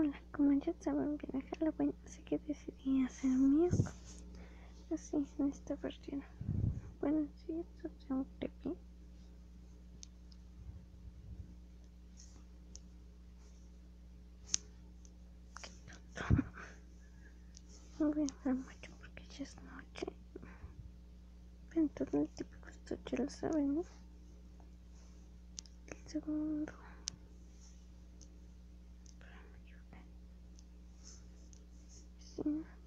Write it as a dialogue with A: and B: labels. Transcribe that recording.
A: Hola, como ya saben, viene Halloween, así que decidí hacer mío así en esta versión. Bueno, sí, esto es un creepy. No voy a hablar mucho porque ya es noche. Pero entonces el típico esto ya lo saben, ¿no? El segundo. Sí.